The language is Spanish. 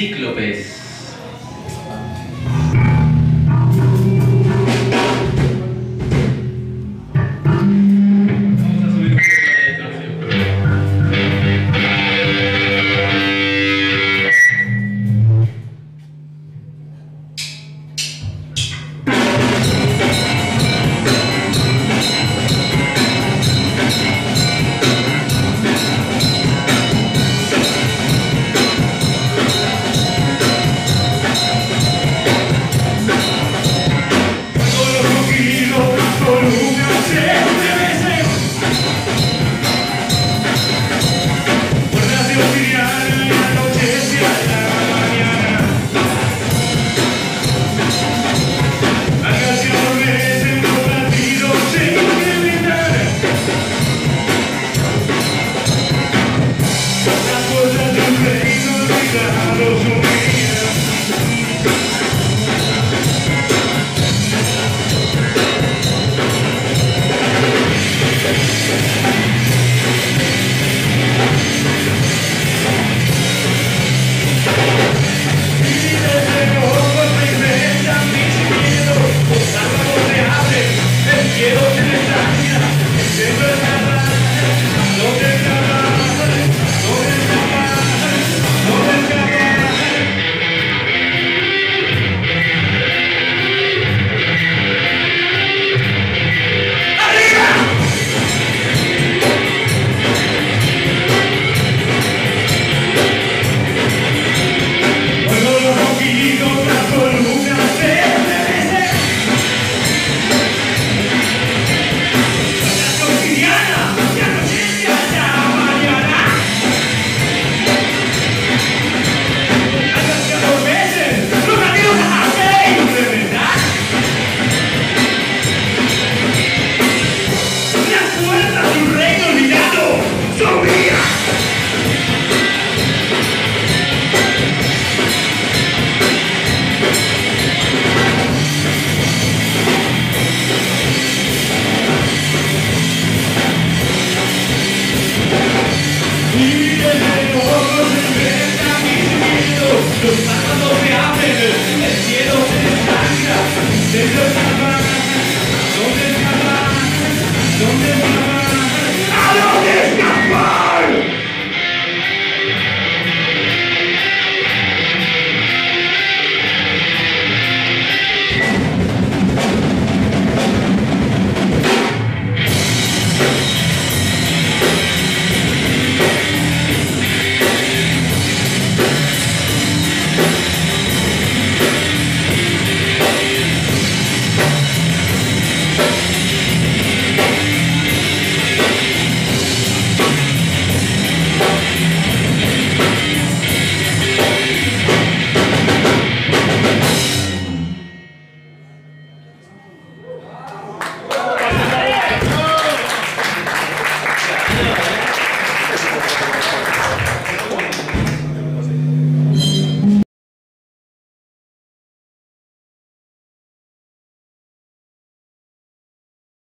Cíclopes. Jesus. Los pájaros se